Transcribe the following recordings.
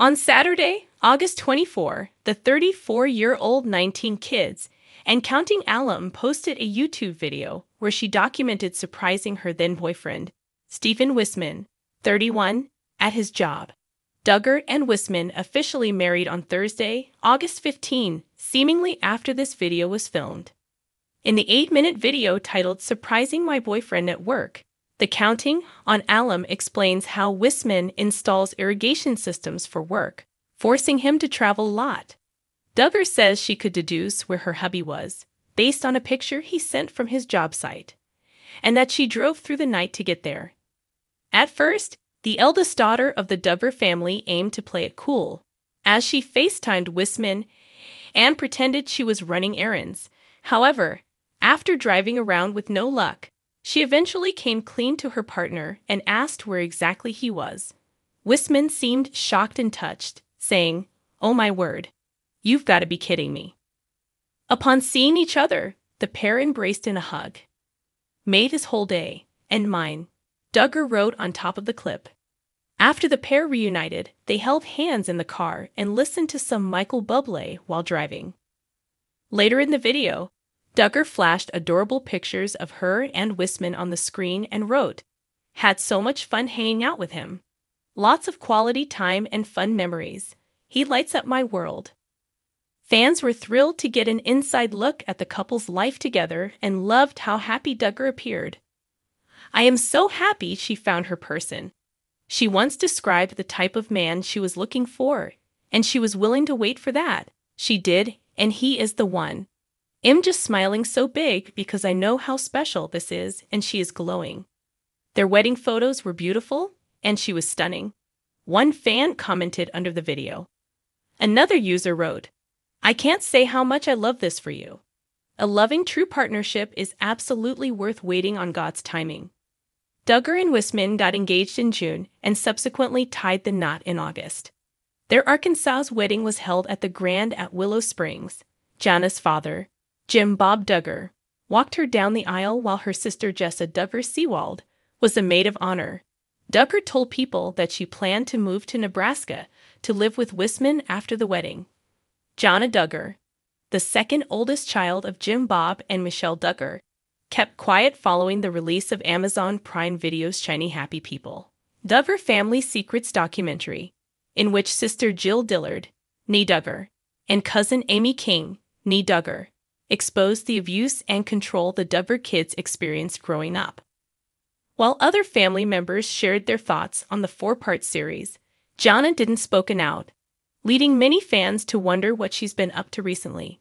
On Saturday, August 24, the 34 year old 19 Kids and Counting alum posted a YouTube video where she documented surprising her then boyfriend, Stephen Wissmann, 31, at his job. Duggar and Wissmann officially married on Thursday, August 15, seemingly after this video was filmed. In the 8 minute video titled Surprising My Boyfriend at Work, the counting on alum explains how Wissmann installs irrigation systems for work, forcing him to travel a lot. Duggar says she could deduce where her hubby was, based on a picture he sent from his job site, and that she drove through the night to get there. At first, the eldest daughter of the Duggar family aimed to play it cool, as she FaceTimed Wissmann and pretended she was running errands. However, after driving around with no luck, she eventually came clean to her partner and asked where exactly he was. Wissmann seemed shocked and touched, saying, Oh my word, you've got to be kidding me. Upon seeing each other, the pair embraced in a hug. Made his whole day, and mine, Duggar wrote on top of the clip. After the pair reunited, they held hands in the car and listened to some Michael Bublé while driving. Later in the video, Duggar flashed adorable pictures of her and Wissmann on the screen and wrote, Had so much fun hanging out with him. Lots of quality time and fun memories. He lights up my world. Fans were thrilled to get an inside look at the couple's life together and loved how happy Duggar appeared. I am so happy she found her person. She once described the type of man she was looking for, and she was willing to wait for that. She did, and he is the one. I'm just smiling so big because I know how special this is, and she is glowing. Their wedding photos were beautiful, and she was stunning. One fan commented under the video. Another user wrote, I can't say how much I love this for you. A loving true partnership is absolutely worth waiting on God's timing. Duggar and Wissmann got engaged in June and subsequently tied the knot in August. Their Arkansas wedding was held at the Grand at Willow Springs. Jana's father, Jim Bob Duggar, walked her down the aisle while her sister Jessa Duggar Seewald was the maid of honor. Duggar told people that she planned to move to Nebraska to live with Wissmann after the wedding. Jana Duggar, the second oldest child of Jim Bob and Michelle Duggar, kept quiet following the release of Amazon Prime Video's Shiny Happy People. Duggar Family Secrets documentary, in which sister Jill Dillard, nee Duggar, and cousin Amy King, nee Duggar, exposed the abuse and control the Duggar kids experienced growing up. While other family members shared their thoughts on the four part series, Jana didn't spoken out, leading many fans to wonder what she's been up to recently.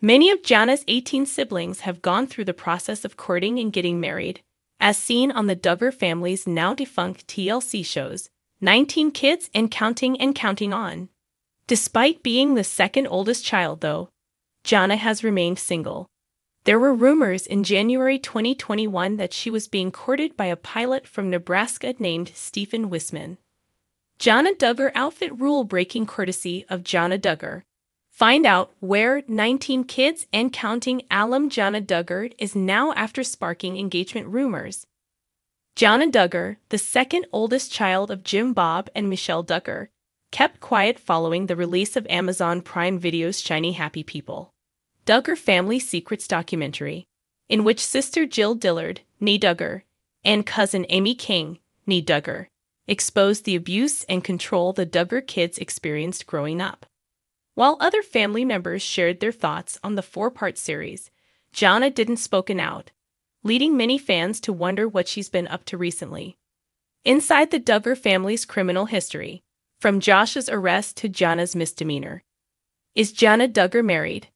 Many of Jana's 18 siblings have gone through the process of courting and getting married, as seen on the Duggar family's now defunct TLC shows, 19 Kids and Counting and Counting On. Despite being the second oldest child, though, Jana has remained single. There were rumors in January 2021 that she was being courted by a pilot from Nebraska named Stephen Wissmann. Jana Duggar outfit rule breaking courtesy of Jana Duggar. Find out where 19 kids and counting alum Jana Duggar is now after sparking engagement rumors. Jana Duggar, the second oldest child of Jim Bob and Michelle Duggar, kept quiet following the release of Amazon Prime Video's Shiny Happy People. Duggar Family Secrets documentary, in which sister Jill Dillard, nee Duggar, and cousin Amy King, nee Duggar, exposed the abuse and control the Duggar kids experienced growing up. While other family members shared their thoughts on the four part series, Jana didn't spoken out, leading many fans to wonder what she's been up to recently. Inside the Duggar family's criminal history, from Josh's arrest to Jana's misdemeanor. Is Jana Duggar married?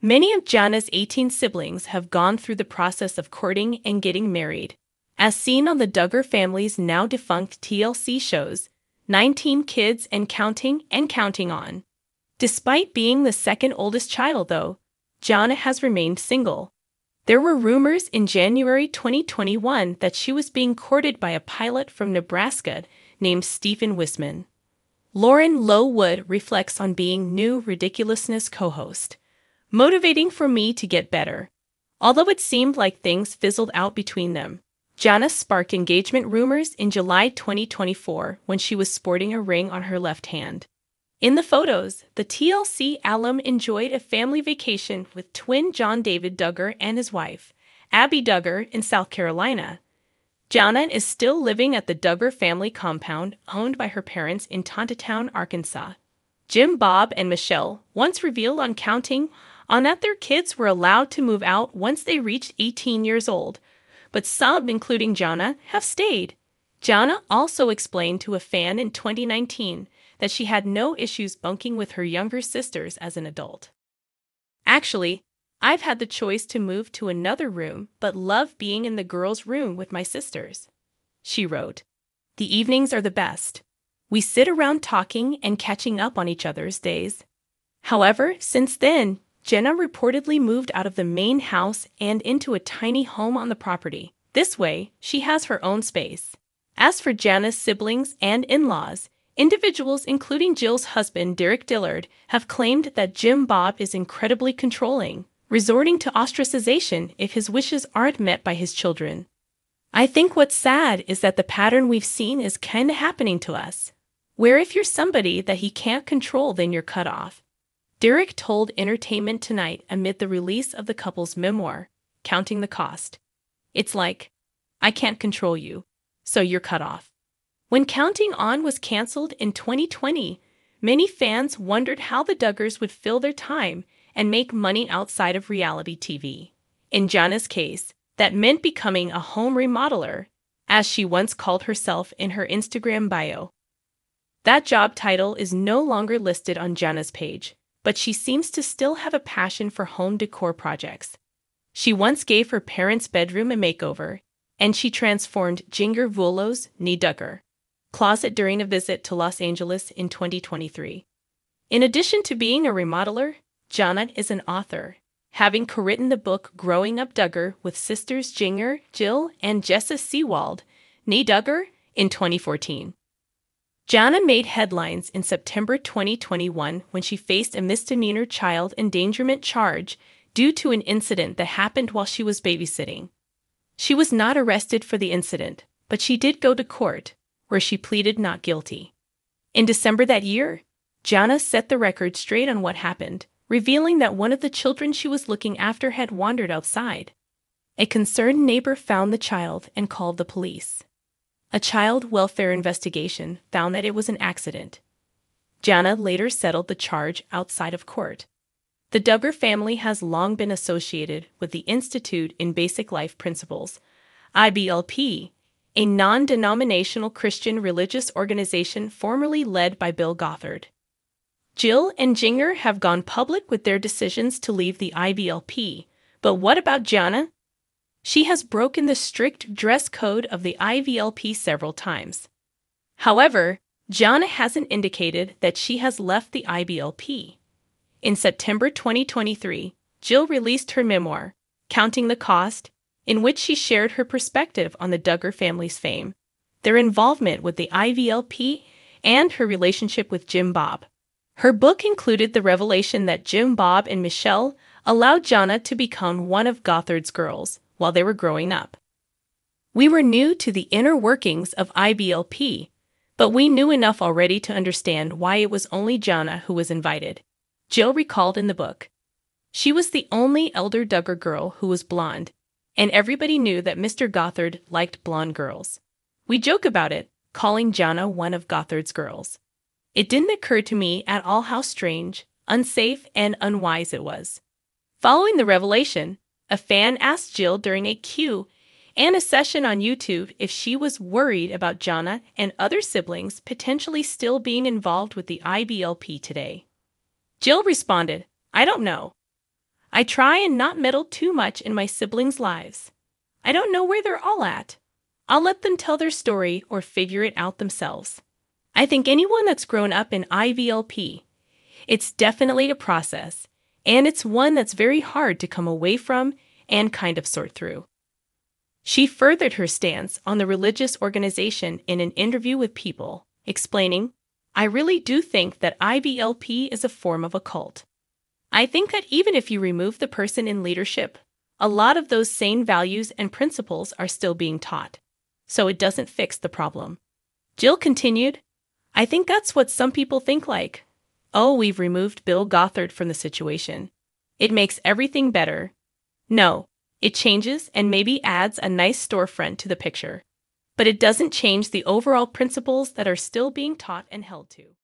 Many of Jana's 18 siblings have gone through the process of courting and getting married, as seen on the Duggar family's now defunct TLC shows, 19 Kids and Counting and Counting On. Despite being the second oldest child, though, Jana has remained single. There were rumors in January 2021 that she was being courted by a pilot from Nebraska named Stephen Wissmann. Lauren Lowe Wood reflects on being new Ridiculousness co host motivating for me to get better. Although it seemed like things fizzled out between them, Jana sparked engagement rumors in July 2024 when she was sporting a ring on her left hand. In the photos, the TLC alum enjoyed a family vacation with twin John David Duggar and his wife, Abby Duggar, in South Carolina. Jana is still living at the Duggar family compound owned by her parents in Tontitown, Arkansas. Jim Bob and Michelle once revealed on Counting on that their kids were allowed to move out once they reached 18 years old, but some, including Jana, have stayed. Jana also explained to a fan in 2019 that she had no issues bunking with her younger sisters as an adult. Actually, I've had the choice to move to another room, but love being in the girls' room with my sisters. She wrote, The evenings are the best. We sit around talking and catching up on each other's days. However, since then, Jenna reportedly moved out of the main house and into a tiny home on the property. This way, she has her own space. As for Jana's siblings and in laws, individuals including Jill's husband, Derek Dillard, have claimed that Jim Bob is incredibly controlling, resorting to ostracization if his wishes aren't met by his children. I think what's sad is that the pattern we've seen is kinda happening to us where if you're somebody that he can't control, then you're cut off. Derek told Entertainment Tonight amid the release of the couple's memoir, Counting the Cost. It's like, I can't control you, so you're cut off. When Counting On was canceled in 2020, many fans wondered how the Duggars would fill their time and make money outside of reality TV. In Jana's case, that meant becoming a home remodeler, as she once called herself in her Instagram bio. That job title is no longer listed on Jana's page, but she seems to still have a passion for home decor projects. She once gave her parents' bedroom a makeover, and she transformed Jinger Vuolo's Ni Duggar closet during a visit to Los Angeles in 2023. In addition to being a remodeler, Jana is an author, having co-written the book Growing Up Duggar with sisters Jinger, Jill, and Jessa Seewald, Ni Duggar, in 2014. Jana made headlines in September 2021 when she faced a misdemeanor child endangerment charge due to an incident that happened while she was babysitting. She was not arrested for the incident, but she did go to court, where she pleaded not guilty. In December that year, Jana set the record straight on what happened, revealing that one of the children she was looking after had wandered outside. A concerned neighbor found the child and called the police. A child welfare investigation found that it was an accident. Jana later settled the charge outside of court. The Duggar family has long been associated with the Institute in Basic Life Principles, IBLP, a non denominational Christian religious organization formerly led by Bill Gothard. Jill and Jinger have gone public with their decisions to leave the IBLP, but what about Jana? She has broken the strict dress code of the IBLP several times. However, Jana hasn't indicated that she has left the IBLP. In September 2023, Jill released her memoir, Counting the Cost, in which she shared her perspective on the Duggar family's fame, their involvement with the IBLP, and her relationship with Jim Bob. Her book included the revelation that Jim Bob and Michelle allowed Jana to become one of Gothard's girls, while they were growing up. We were new to the inner workings of IBLP, but we knew enough already to understand why it was only Jana who was invited. Jill recalled in the book. She was the only elder Duggar girl who was blonde, and everybody knew that Mr. Gothard liked blonde girls. We joke about it, calling Jana one of Gothard's girls. It didn't occur to me at all how strange, unsafe, and unwise it was. Following the revelation, a fan asked Jill during a Q and a session on YouTube if she was worried about Jana and other siblings potentially still being involved with the IBLP today. Jill responded, I don't know. I try and not meddle too much in my siblings' lives. I don't know where they're all at. I'll let them tell their story or figure it out themselves. I think anyone that's grown up in IBLP, it's definitely a process, and it's one that's very hard to come away from and kind of sort through. She furthered her stance on the religious organization in an interview with People, explaining, I really do think that IBLP is a form of a cult. I think that even if you remove the person in leadership, a lot of those same values and principles are still being taught. So it doesn't fix the problem. Jill continued, I think that's what some people think like. Oh, we've removed Bill Gothard from the situation. It makes everything better. No, it changes and maybe adds a nice storefront to the picture. But it doesn't change the overall principles that are still being taught and held to.